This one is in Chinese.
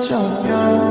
骄傲。